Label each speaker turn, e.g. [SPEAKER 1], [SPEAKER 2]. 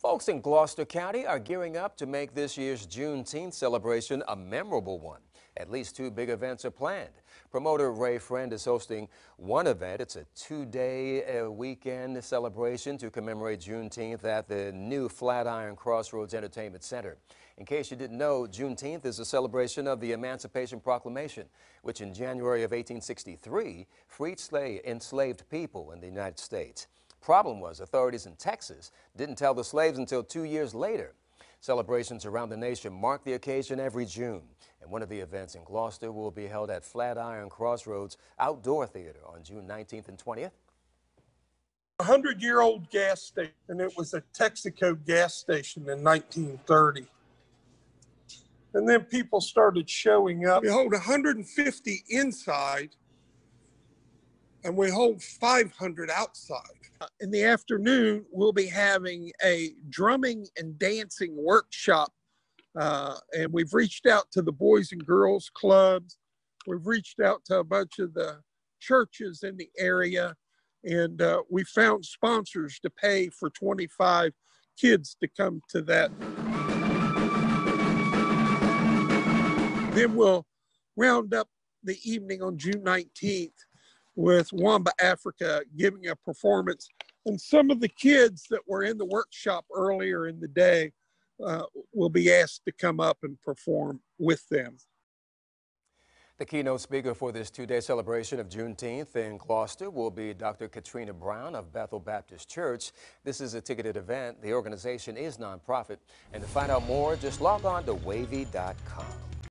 [SPEAKER 1] Folks in Gloucester County are gearing up to make this year's Juneteenth celebration a memorable one. At least two big events are planned. Promoter Ray Friend is hosting one event. It's a two-day uh, weekend celebration to commemorate Juneteenth at the new Flatiron Crossroads Entertainment Center. In case you didn't know, Juneteenth is a celebration of the Emancipation Proclamation, which in January of 1863 freed enslaved people in the United States. Problem was authorities in Texas didn't tell the slaves until two years later. Celebrations around the nation mark the occasion every June, and one of the events in Gloucester will be held at Flatiron Crossroads Outdoor Theater on June 19th and 20th.
[SPEAKER 2] A hundred-year-old gas station, and it was a Texaco gas station in 1930. And then people started showing up. We hold 150 inside, and we hold 500 outside. Uh, in the afternoon, we'll be having a drumming and dancing workshop. Uh, and we've reached out to the Boys and Girls Clubs. We've reached out to a bunch of the churches in the area. And uh, we found sponsors to pay for 25 kids to come to that. Then we'll round up the evening on June 19th with Wamba Africa giving a performance. And some of the kids that were in the workshop earlier in the day uh, will be asked to come up and perform with them.
[SPEAKER 1] The keynote speaker for this two-day celebration of Juneteenth in Gloucester will be Dr. Katrina Brown of Bethel Baptist Church. This is a ticketed event. The organization is nonprofit. And to find out more, just log on to wavy.com.